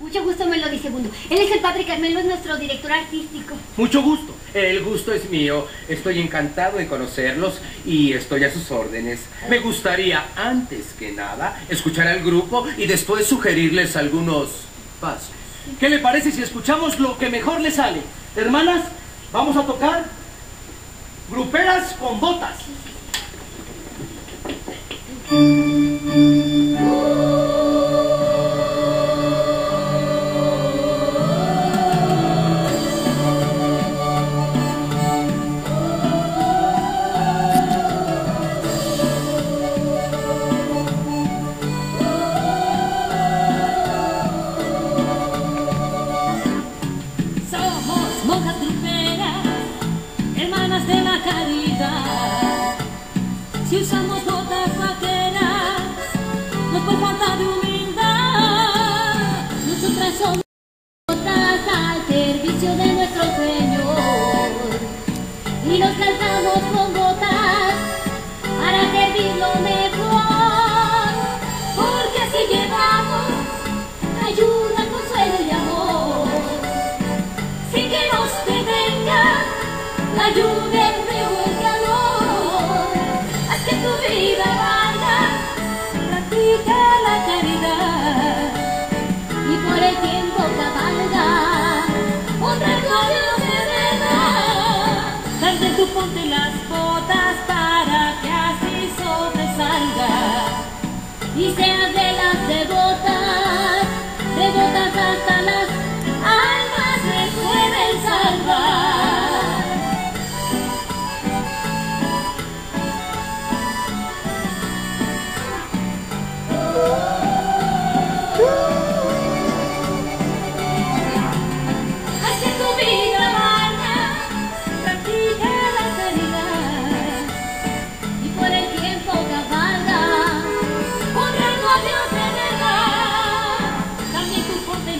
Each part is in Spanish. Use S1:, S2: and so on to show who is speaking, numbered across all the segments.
S1: Mucho gusto, Melody Segundo. Él es el padre Carmelo, es nuestro director artístico.
S2: Mucho gusto. El gusto es mío. Estoy encantado de conocerlos y estoy a sus órdenes. Me gustaría, antes que nada, escuchar al grupo y después sugerirles algunos pasos.
S3: ¿Qué le parece si escuchamos lo que mejor le sale? Hermanas, vamos a tocar gruperas con botas.
S4: De la caridad. Si usamos botas vaqueras, no por falta de humildad. Nosotras somos botas al servicio de nuestro Señor. Y nos calzamos con botas para servirlo mejor. Porque así llevamos ayuda, consuelo y amor sin que nos detenga la lluvia, ponte las botas para que así sobresalga. Y seas de las devotas, devotas hasta las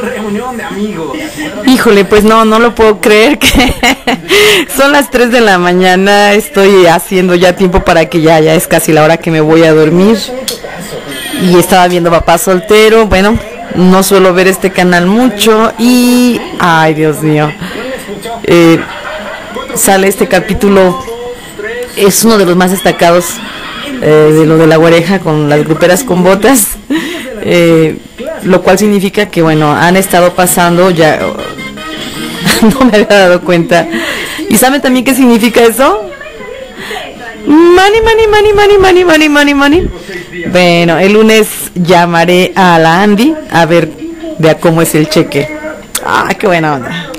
S2: Reunión de amigos.
S5: Híjole, pues no, no lo puedo creer que son las 3 de la mañana, estoy haciendo ya tiempo para que ya, ya es casi la hora que me voy a dormir. Y estaba viendo Papá Soltero, bueno, no suelo ver este canal mucho y, ay Dios mío, eh, sale este capítulo, es uno de los más destacados eh, de lo de la oreja con las gruperas con botas. Eh, lo cual significa que, bueno, han estado pasando ya... no me había dado cuenta. ¿Y saben también qué significa eso? Money, money, money, money, money, money, money, money. Bueno, el lunes llamaré a la Andy a ver vea cómo es el cheque. Ah, qué buena onda.